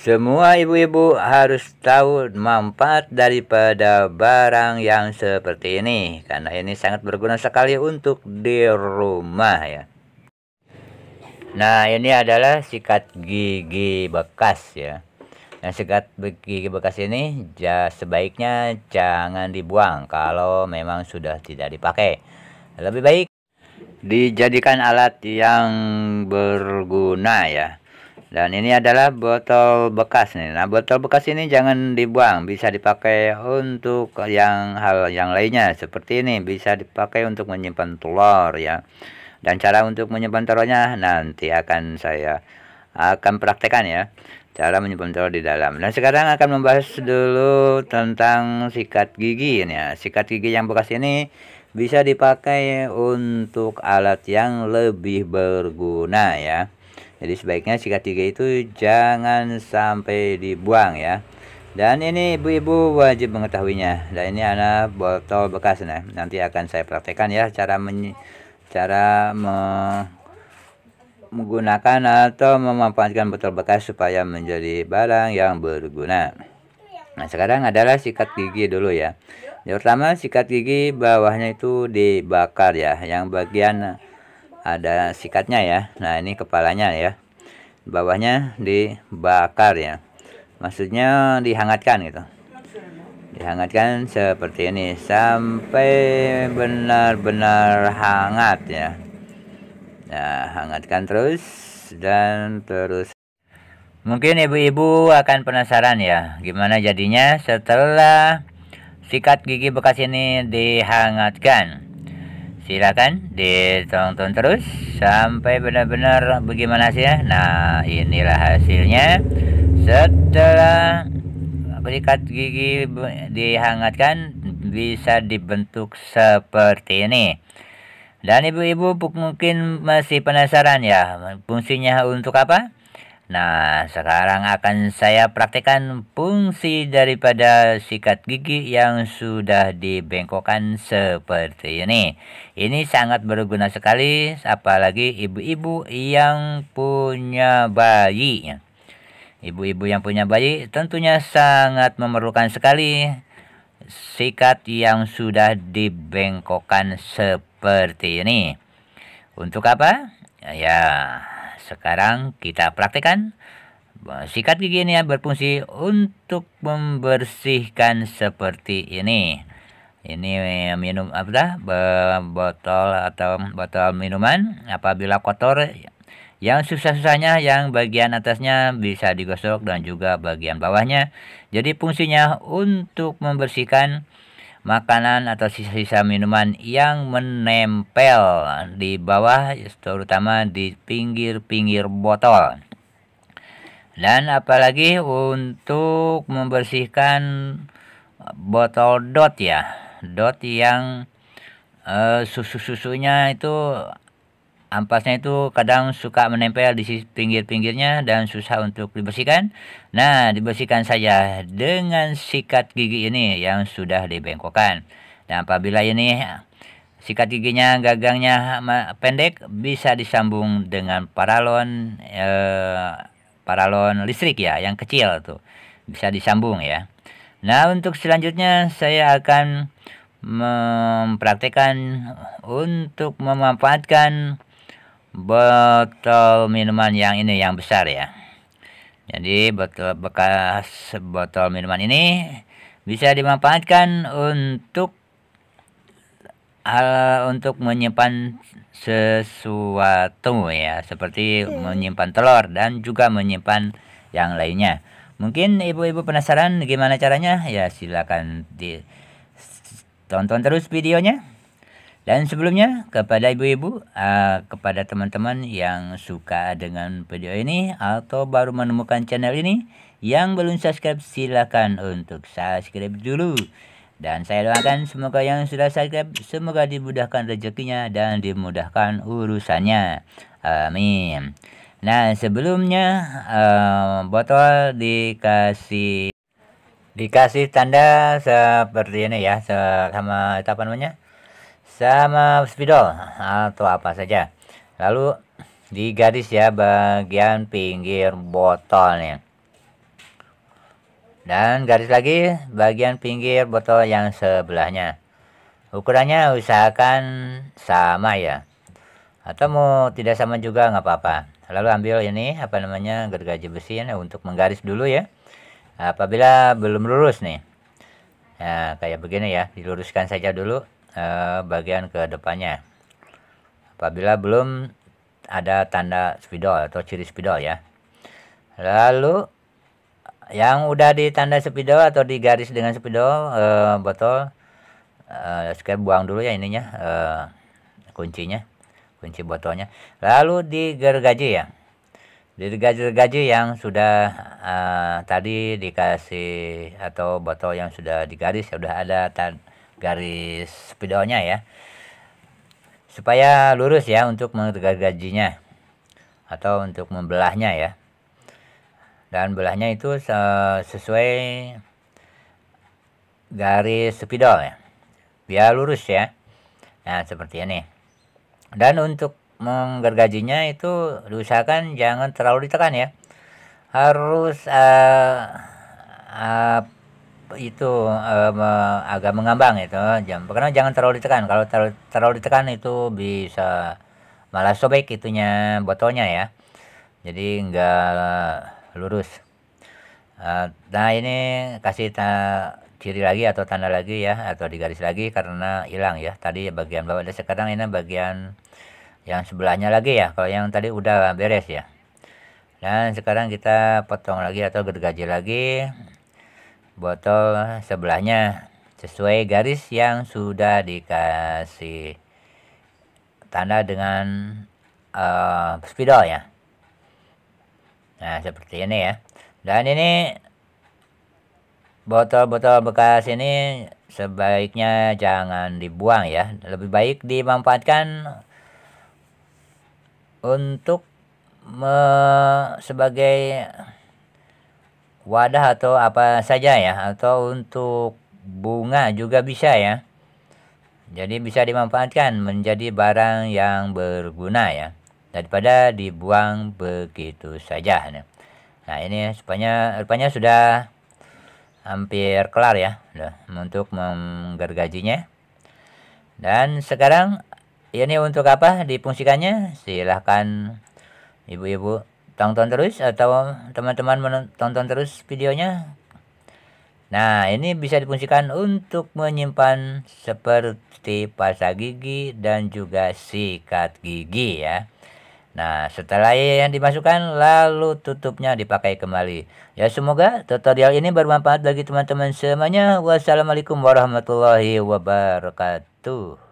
Semua ibu-ibu harus tahu manfaat daripada barang yang seperti ini karena ini sangat berguna sekali untuk di rumah ya. Nah, ini adalah sikat gigi bekas ya. Nah, sikat gigi bekas ini ya sebaiknya jangan dibuang kalau memang sudah tidak dipakai. Lebih baik dijadikan alat yang berguna ya dan ini adalah botol bekas nih. Nah botol bekas ini jangan dibuang bisa dipakai untuk yang hal yang lainnya. Seperti ini bisa dipakai untuk menyimpan telur ya. Dan cara untuk menyimpan telurnya nanti akan saya akan praktekkan ya. Cara menyimpan telur di dalam. Dan sekarang akan membahas dulu tentang sikat gigi ini ya. Sikat gigi yang bekas ini bisa dipakai untuk alat yang lebih berguna ya jadi sebaiknya sikat gigi itu jangan sampai dibuang ya. Dan ini ibu-ibu wajib mengetahuinya. Dan ini ada botol bekas nah. Nanti akan saya praktekkan ya cara men cara me menggunakan atau memanfaatkan botol bekas supaya menjadi barang yang berguna. Nah sekarang adalah sikat gigi dulu ya. Yang pertama sikat gigi bawahnya itu dibakar ya. Yang bagian ada sikatnya ya. Nah ini kepalanya ya. Bawahnya dibakar ya. Maksudnya dihangatkan gitu. Dihangatkan seperti ini. Sampai benar-benar hangat ya. Nah hangatkan terus dan terus. Mungkin ibu-ibu akan penasaran ya gimana jadinya setelah sikat gigi bekas ini dihangatkan silakan ditonton terus sampai benar-benar bagaimana sih ya nah inilah hasilnya. Setelah berikat gigi dihangatkan bisa dibentuk seperti ini. Dan ibu-ibu mungkin masih penasaran ya fungsinya untuk apa Nah, sekarang akan saya praktekkan fungsi daripada sikat gigi yang sudah dibengkokkan seperti ini. Ini sangat berguna sekali, apalagi ibu-ibu yang punya bayi. Ibu-ibu yang punya bayi tentunya sangat memerlukan sekali sikat yang sudah dibengkokkan seperti ini. Untuk apa? Ya, sekarang kita praktekkan. Sikat gigi ini berfungsi untuk membersihkan seperti ini. Ini minum apa botol atau botol minuman apabila kotor yang susah-susahnya yang bagian atasnya bisa digosok dan juga bagian bawahnya. Jadi fungsinya untuk membersihkan makanan atau sisa-sisa minuman yang menempel di bawah terutama di pinggir-pinggir botol. Dan apalagi untuk membersihkan botol dot ya. Dot yang uh, susu-susunya itu ampasnya itu kadang suka menempel di pinggir-pinggirnya dan susah untuk dibersihkan. Nah, dibersihkan saja dengan sikat gigi ini yang sudah dibengkokkan. Dan apabila ini sikat giginya gagangnya pendek bisa disambung dengan paralon eh, paralon listrik ya yang kecil tuh. Bisa disambung ya. Nah, untuk selanjutnya saya akan mempraktekkan untuk memanfaatkan botol minuman yang ini yang besar ya. Jadi botol bekas botol minuman ini bisa dimanfaatkan untuk hal untuk menyimpan sesuatu ya. Seperti menyimpan telur dan juga menyimpan yang lainnya. Mungkin ibu-ibu penasaran gimana caranya? Ya silakan ditonton terus videonya dan sebelumnya kepada ibu-ibu, uh, kepada teman-teman yang suka dengan video ini atau baru menemukan channel ini, yang belum subscribe silakan untuk subscribe dulu. Dan saya doakan semoga yang sudah subscribe semoga dimudahkan rezekinya dan dimudahkan urusannya. Amin. Nah sebelumnya uh, botol dikasih dikasih tanda seperti ini ya sama apa namanya sama spidol. Atau apa saja. Lalu di garis ya bagian pinggir botolnya. Dan garis lagi bagian pinggir botol yang sebelahnya. Ukurannya usahakan sama ya. Atau mau tidak sama juga nggak apa-apa. Lalu ambil ini apa namanya gergaji besi ini untuk menggaris dulu ya. Apabila belum lurus nih. Nah kayak begini ya diluruskan saja dulu eh, bagian ke depannya. Apabila belum ada tanda spidol atau ciri spidol ya. Lalu yang udah ditanda spidol atau digaris dengan spidol eh, botol eh, sekarang buang dulu ya ininya eh, kuncinya kunci botolnya. Lalu digergaji ya. Digergaji yang sudah uh, tadi dikasih atau botol yang sudah digaris sudah ada garis spidolnya ya. Supaya lurus ya untuk menggergajinya atau untuk membelahnya ya. Dan belahnya itu sesuai garis spidol ya. Biar lurus ya. Nah seperti ini. Dan untuk menggergajinya itu diusahakan jangan terlalu ditekan ya. Harus uh, uh, itu uh, agak mengambang itu jam karena jangan terlalu ditekan. Kalau terlalu, terlalu ditekan itu bisa malah sobek itunya botolnya ya. Jadi enggak lurus. Uh, nah ini kasih ta ciri lagi atau tanda lagi ya atau digaris lagi karena hilang ya. Tadi bagian bawah dan sekarang ini bagian yang sebelahnya lagi ya. Kalau yang tadi udah beres ya. Dan sekarang kita potong lagi atau gergaji lagi botol sebelahnya sesuai garis yang sudah dikasih tanda dengan uh, spidol ya Nah, seperti ini ya. Dan ini botol-botol bekas ini sebaiknya jangan dibuang ya. Lebih baik dimanfaatkan untuk me, sebagai wadah atau apa saja ya atau untuk bunga juga bisa ya. Jadi bisa dimanfaatkan menjadi barang yang berguna ya daripada dibuang begitu saja. Nah ini supaya rupanya sudah hampir kelar ya untuk menggergajinya. Dan sekarang ini untuk apa difungsikannya? Silahkan ibu-ibu tonton terus atau teman-teman tonton terus videonya. Nah ini bisa difungsikan untuk menyimpan seperti pasta gigi dan juga sikat gigi ya. Nah, setelah yang dimasukkan, lalu tutupnya dipakai kembali. Ya, semoga tutorial ini bermanfaat bagi teman-teman semuanya. Wassalamualaikum warahmatullahi wabarakatuh.